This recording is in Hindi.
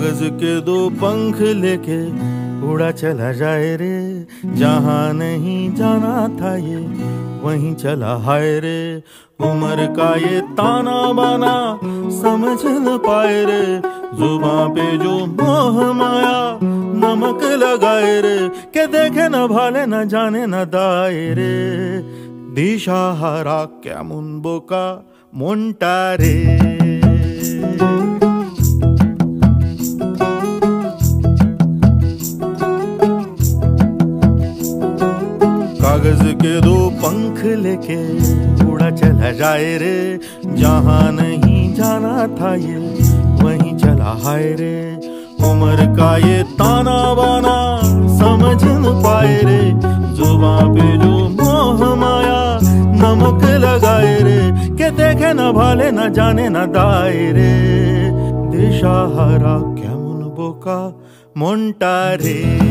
कागज़ के दो पंख लेके उड़ा चला जाए रे। जहाँ नहीं जाना था ये, वहीं चला हाय रे। उम्र का ये ताना बाना समझ न पाए रे। जुबा पे जो मोह माया नमक लगाए रे। के देखे न भाले न जाने न दाए रे। दिशा हरा क्या मुन बोका मुनबोका मोन्टारे कागज़ के दो पंख लेके उड़ा चला जाए रे। जहाँ नहीं जाना था ये, वहीं चला हाय रे। उम्र का ये ताना बाना समझ न पाए रे। जुबा पे जो मोह माया नमक लगाए रे। के देखे न भाले, न जाने न दाए रे। दिशा हरा क्या मुन बोका मोन्टारे